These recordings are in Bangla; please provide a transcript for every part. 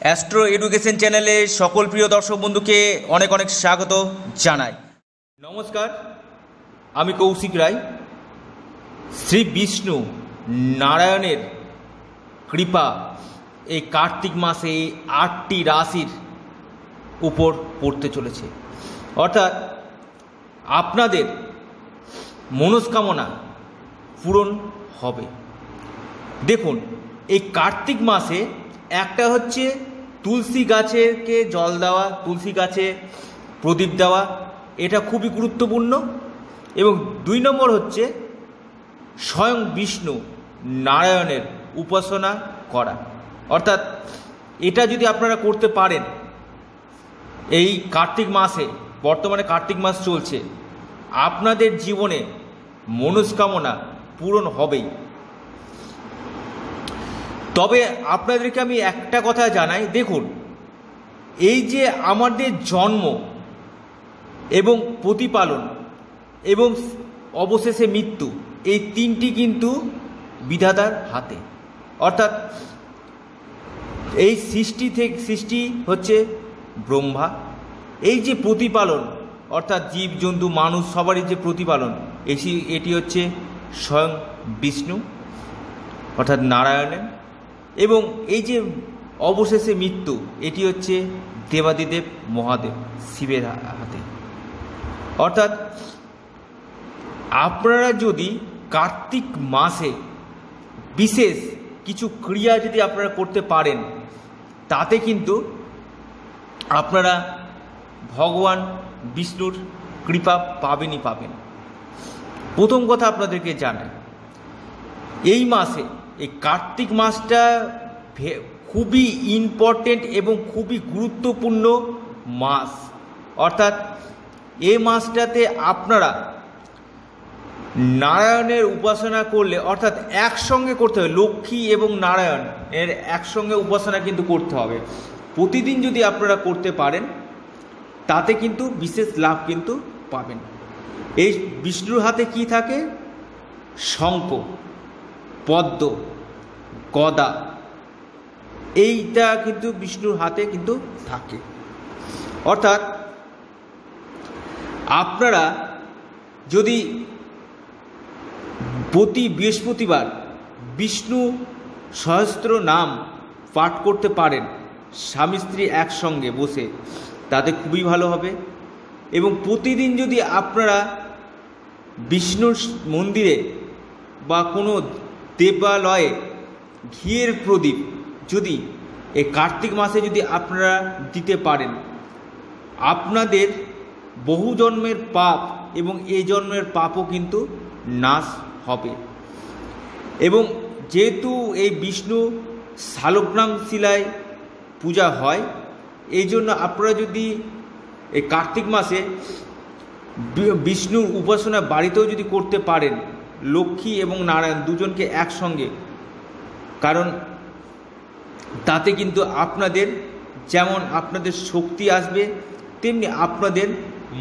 অ্যাস্ট্রো এডুকেশন চ্যানেলে সকল প্রিয় দর্শক বন্ধুকে অনেক অনেক স্বাগত জানাই। নমস্কার, আমি কৌশিক রায়। শ্রী বিষ্ণু নারায়ণের কৃপা এই কার্তিক মাসে আটটি রাশির উপর পড়তে চলেছে। অর্থাৎ আপনাদের মনস্কামনা পূরণ হবে। দেখুন, এই কার্তিক মাসে একটা হচ্ছে তুলসী গাছেকে জল দেওয়া, তুলসী গাছে প্রদীপ দেওয়া, এটা খুবই গুরুত্বপূর্ণ। এবং দুই নম্বর হচ্ছে স্বয়ং বিষ্ণু নারায়ণের উপাসনা করা। অর্থাৎ এটা যদি আপনারা করতে পারেন, এই কার্তিক মাসে, বর্তমানে কার্তিক মাস চলছে, আপনাদের জীবনে মনস্কামনা পূরণ হবেই। তবে আপনাদেরকে আমি একটা কথা জানাই, দেখুন, এই যে আমাদের জন্ম এবং প্রতিপালন এবং অবশেষে মৃত্যু, এই তিনটি কিন্তু বিধাতার হাতে। অর্থাৎ এই সৃষ্টি থেকে, সৃষ্টি হচ্ছে ব্রহ্মা। এই যে প্রতিপালন, অর্থাৎ জীব, জন্তু, মানুষ, সবারই যে প্রতিপালন এটি হচ্ছে স্বয়ং বিষ্ণু, অর্থাৎ নারায়ণের এবং এই যে অবশেষে মৃত্যু, এটি হচ্ছে দেবাদিদেব মহাদেব শিবের হাতে। অর্থাৎ আপনারা যদি কার্তিক মাসে বিশেষ কিছু ক্রিয়া যদি আপনারা করতে পারেন, তাতে কিন্তু আপনারা ভগবান বিষ্ণুর কৃপা পাবেনই পাবেন। প্রথম কথা আপনাদেরকে জানাই, এই মাসে এই কার্তিক মাসটা খুবই ইম্পর্টেন্ট এবং খুবই গুরুত্বপূর্ণ মাস। অর্থাৎ এই মাসটাতে আপনারা নারায়ণের উপাসনা করলে, অর্থাৎ একসঙ্গে করতে হবে, লক্ষ্মী এবং নারায়ণ এর একসঙ্গে উপাসনা কিন্তু করতে হবে। প্রতিদিন যদি আপনারা করতে পারেন, তাতে কিন্তু বিশেষ লাভ কিন্তু পাবেন। এই বিষ্ণুর হাতে কি থাকে? শঙ্খ, পদ্ম গদা এইটা কিন্তু বিষ্ণুর হাতে কিন্তু থাকে। অর্থাৎ, আপনারা যদি প্রতি বৃহস্পতিবার বিষ্ণু সহস্র নাম পাঠ করতে পারেন, স্বামী স্ত্রী একসঙ্গে বসে, তাতে খুবই ভালো হবে। এবং প্রতিদিন যদি আপনারা বিষ্ণুর মন্দিরে বা কোনো দেবালয়ে ঘিয়ের প্রদীপ যদি এই কার্তিক মাসে যদি আপনারা দিতে পারেন, আপনাদের বহু জন্মের পাপ এবং এই জন্মের পাপও কিন্তু নাশ হবে। এবং যেহেতু এই বিষ্ণু শালগ্রাম শিলায় পূজা হয়, এই জন্য আপনারা যদি এই কার্তিক মাসে বিষ্ণুর উপাসনা বাড়িতেও যদি করতে পারেন, লক্ষ্মী এবং নারায়ণ দুজনকে একসঙ্গে কারণ তাতে কিন্তু আপনাদের যেমন আপনাদের শক্তি আসবে, তেমনি আপনাদের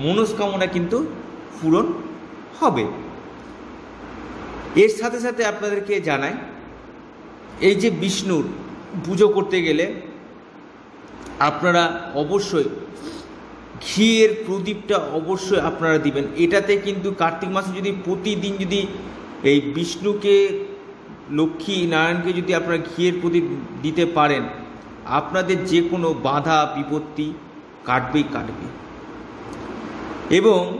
মনস্কামনা কিন্তু পূরণ হবে। এর সাথে সাথে আপনাদেরকে জানাই, এই যে বিষ্ণুর পুজো করতে গেলে আপনারা অবশ্যই ঘিয়ের প্রদীপটা অবশ্যই আপনারা দিবেন। এটাতে কিন্তু কার্তিক মাসে যদি প্রতিদিন যদি এই বিষ্ণুকে লক্ষ্মী নারায়ণকে যদি আপনারা ঘিয়ের প্রদীপ দিতে পারেন, আপনাদের যে কোনো বাধা, বিপত্তি কাটবেই কাটবে। এবং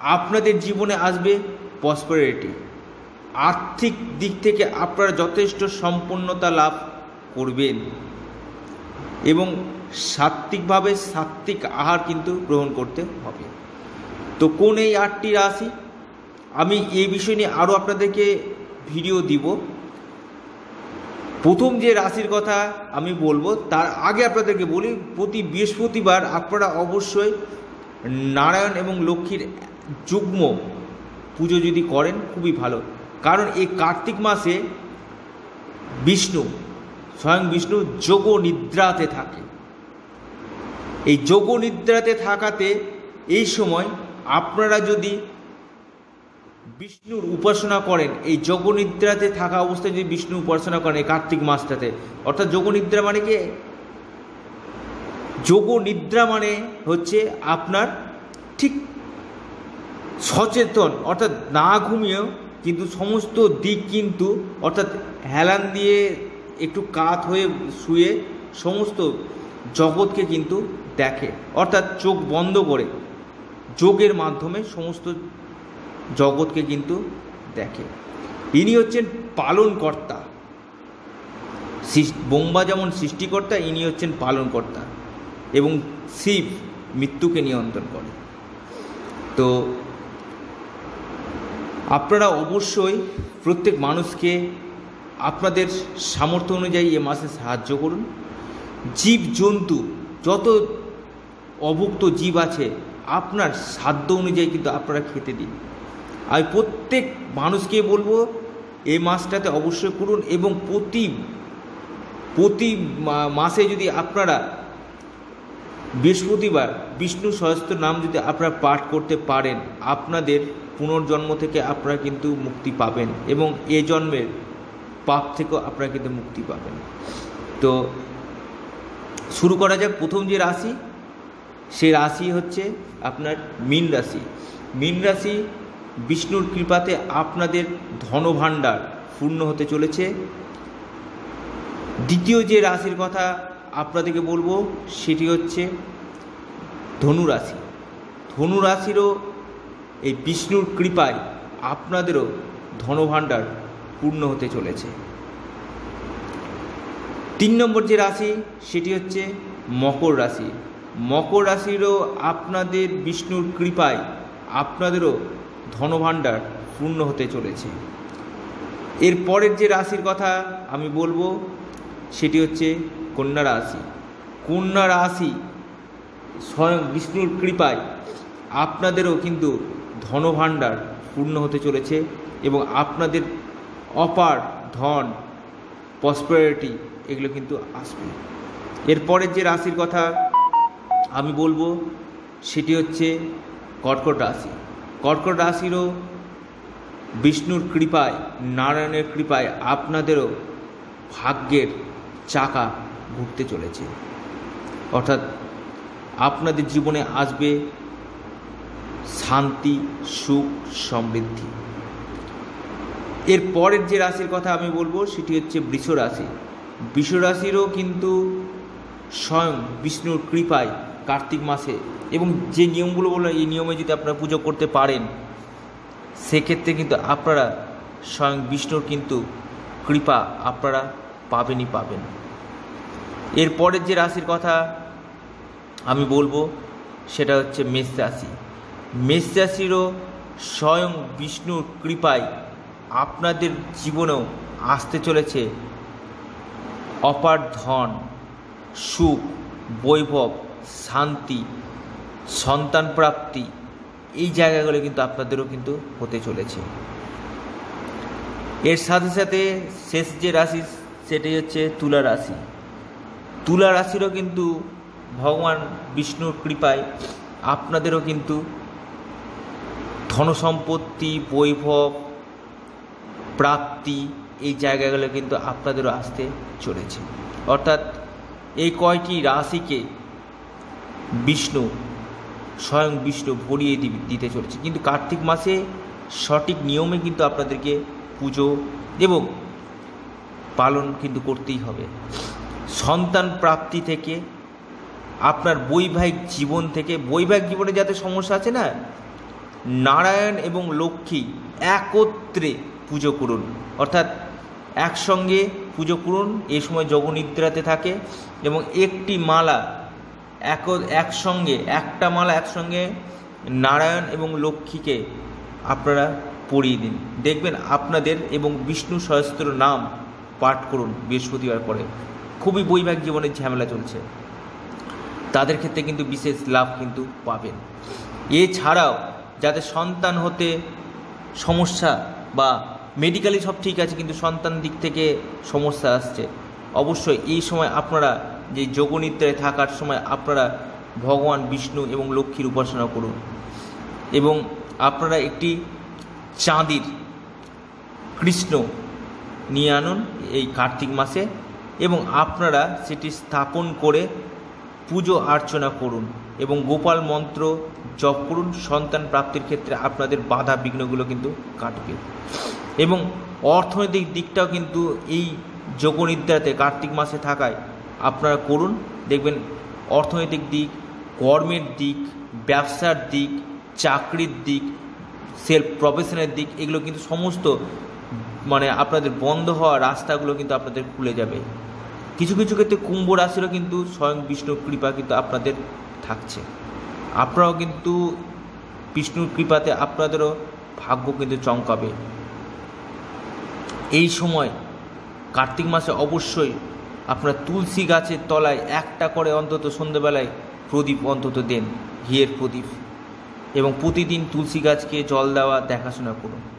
আপনাদের জীবনে আসবে পসপারিটি আর্থিক দিক থেকে আপনারা যথেষ্ট সম্পন্নতা লাভ করবেন। এবং সাত্ত্বিকভাবে সাত্ত্বিক আহার কিন্তু গ্রহণ করতে হবে। তো কোন এই আটটি রাশি? আমি এই বিষয় নিয়ে আরও আপনাদেরকে ভিডিও দিব। প্রথম যে রাশির কথা আমি বলব, তার আগে আপনাদেরকে বলি, প্রতি বৃহস্পতিবার আপনারা অবশ্যই নারায়ণ এবং লক্ষ্মীর যুগ্ম পুজো যদি করেন, খুবই ভালো। কারণ এই কার্তিক মাসে বিষ্ণু, স্বয়ং বিষ্ণু যোগ নিদ্রাতে থাকে। এই যোগ নিদ্রাতে থাকাতে এই সময় আপনারা যদি বিষ্ণুর উপাসনা করেন। এই যোগনিদ্রাতে থাকা অবস্থায় যদি বিষ্ণু উপাসনা করেন, এই কার্তিক মাসটাতে, অর্থাৎ যোগনিদ্রা মানে কি? যোগ নিদ্রা মানে হচ্ছে আপনার ঠিক সচেতন, অর্থাৎ না ঘুমিয়েও কিন্তু সমস্ত দিক কিন্তু, অর্থাৎ হেলান দিয়ে একটু কাত হয়ে শুয়ে সমস্ত জগৎকে কিন্তু দেখে, অর্থাৎ চোখ বন্ধ করে, যোগের মাধ্যমে সমস্ত জগৎকে কিন্তু দেখে। ইনি হচ্ছেন পালনকর্তা। বোম্বা যেমন সৃষ্টিকর্তা, ইনি হচ্ছেন পালনকর্তা। এবং শিব মৃত্যুকে নিয়ন্ত্রণ করে। তো আপনারা অবশ্যই প্রত্যেক মানুষকে আপনাদের সামর্থ্য অনুযায়ী এ মাসে সাহায্য করুন। জীব জন্তু যত অভুক্ত জীব আছে, আপনার সাধ্য অনুযায়ী কিন্তু আপনারা খেতে দিন। আমি প্রত্যেক মানুষকে বলব এই মাসটাতে অবশ্যই করুন এবং প্রতি প্রতি মাসে যদি আপনারা বৃহস্পতিবার বিষ্ণু সহস্ত্র নাম যদি আপনারা পাঠ করতে পারেন, আপনাদের পুনর্জন্ম থেকে আপনারা কিন্তু মুক্তি পাবেন এবং এ জন্মের পাপ থেকেও আপনারা কিন্তু মুক্তি পাবেন। তো শুরু করা যাক প্রথম যে রাশি সে রাশি হচ্ছে আপনার মীন রাশি। মীন রাশি বিষ্ণুর কৃপাতে আপনাদের ধনভাণ্ডার পূর্ণ হতে চলেছে। দ্বিতীয় যে রাশির কথা আপনাদেরকে বলব, সেটি হচ্ছে ধনুরাশি। ধনুরাশিরও এই বিষ্ণুর কৃপায় আপনাদেরও ধনভাণ্ডার পূর্ণ হতে চলেছে। তিন নম্বর যে রাশি, সেটি হচ্ছে মকর রাশি। মকর রাশিরও আপনাদের বিষ্ণুর কৃপায় আপনাদেরও ধনভাণ্ডার পূর্ণ হতে চলেছে। এর পরের যে রাশির কথা আমি বলব, সেটি হচ্ছে কন্যা রাশি। কন্যা রাশি স্বয়ং বিষ্ণুর কৃপায় আপনাদেরও কিন্তু ধনভাণ্ডার পূর্ণ হতে চলেছে এবং আপনাদের অপার ধন প্রসপারিটি এগুলো কিন্তু আসবে। এরপরের যে রাশির কথা আমি বলব, সেটি হচ্ছে কর্কট রাশি। কর্কট রাশিরও বিষ্ণুর কৃপায়, নারায়ণের কৃপায় আপনাদেরও ভাগ্যের চাকা ঘুরতে চলেছে। অর্থাৎ আপনাদের জীবনে আসবে শান্তি, সুখ, সমৃদ্ধি। এর পরের যে রাশির কথা আমি বলব, সেটি হচ্ছে বৃষ রাশি বৃষ রাশিরও কিন্তু স্বয়ং বিষ্ণুর কৃপায় কার্তিক মাসে এবং যে নিয়মগুলো বললাম এই নিয়মে যদি আপনারা পুজো করতে পারেন, সেক্ষেত্রে কিন্তু আপনারা স্বয়ং বিষ্ণুর কিন্তু কৃপা আপনারা পাবেনই পাবেন। এরপরের যে রাশির কথা আমি বলব, সেটা হচ্ছে মেষ রাশি। মেষ রাশিরও স্বয়ং বিষ্ণুর কৃপায় আপনাদের জীবনেও আসতে চলেছে অপার ধন, সুখ, বৈভব শান্তি, সন্তান প্রাপ্তি, এই জায়গাগুলো কিন্তু আপনাদেরও কিন্তু হতে চলেছে। এর সাথে সাথে শেষ যে রাশি সেটি হচ্ছে তুলা রাশি। তুলা রাশিরও কিন্তু ভগবান বিষ্ণুর কৃপায় আপনাদেরও কিন্তু ধনসম্পত্তি, বৈভব, প্রাপ্তি, এই জায়গাগুলো কিন্তু আপনাদেরও আসতে চলেছে। অর্থাৎ এই কয়টি রাশিকে বিষ্ণু, স্বয়ং বিষ্ণু ভরিয়ে দিতে চলেছে। কিন্তু কার্তিক মাসে সঠিক নিয়মে কিন্তু আপনাদেরকে পুজো এবং পালন কিন্তু করতেই হবে। সন্তান প্রাপ্তি থেকে, আপনার বৈবাহিক জীবন থেকে, বৈবাহিক জীবনে যাতে সমস্যা আছে না, নারায়ণ এবং লক্ষ্মী একত্রে পুজো করুন। অর্থাৎ একসঙ্গে পুজো করুন, এ সময় জগনিদ্রাতে থাকে এবং একটি মালা এক একসঙ্গে, একটা মালা একসঙ্গে নারায়ণ এবং লক্ষ্মীকে আপনারা পড়িয়ে দিন। দেখবেন আপনাদের এবং বিষ্ণু সহস্ত্র নাম পাঠ করুন বৃহস্পতিবার পরে। খুবই বৈবাহিক জীবনের ঝামেলা চলছে। তাদের ক্ষেত্রে কিন্তু বিশেষ লাভ কিন্তু পাবেন। এছাড়াও যাদের সন্তান হতে সমস্যা বা মেডিকেলি সব ঠিক আছে, কিন্তু সন্তান দিক থেকে সমস্যা আসছে, অবশ্যই এই সময় আপনারা যে যোগনিদ্রায় থাকার সময় আপনারা ভগবান, বিষ্ণু এবং লক্ষ্মীর উপাসনা করুন। এবং আপনারা একটি চাঁদির কৃষ্ণ নিয়ে আনুন এই কার্তিক মাসে এবং আপনারা সেটি স্থাপন করে পুজো অর্চনা করুন এবং গোপাল মন্ত্র জপ করুন। সন্তান প্রাপ্তির ক্ষেত্রে আপনাদের বাধা বিঘ্নগুলো কিন্তু কাটবে। এবং অর্থনৈতিক দিকটাও কিন্তু এই যোগনিদ্রাতে কার্তিক মাসে থাকায় আপনারা করুন। দেখবেন অর্থনৈতিক দিক, কর্মের দিক, ব্যবসার দিক, চাকরির দিক সেলফ প্রফেশনের দিক, এগুলো কিন্তু সমস্ত মানে আপনাদের বন্ধ হওয়া রাস্তাগুলো কিন্তু আপনাদের খুলে যাবে। কিছু কিছু ক্ষেত্রে কুম্ভ রাশিরও কিন্তু স্বয়ং বিষ্ণুর কৃপা কিন্তু আপনাদের থাকছে। আপনারাও কিন্তু বিষ্ণুর কৃপাতে আপনাদেরও ভাগ্য কিন্তু চমকাবে। এই সময় কার্তিক মাসে অবশ্যই আপনার তুলসী গাছের তলায় একটা করে অন্তত সন্ধেবেলায় প্রদীপ অন্তত দেন, ঘিয়ের প্রদীপ। এবং প্রতিদিন তুলসী গাছকে জল দেওয়া, দেখাশোনা করুন।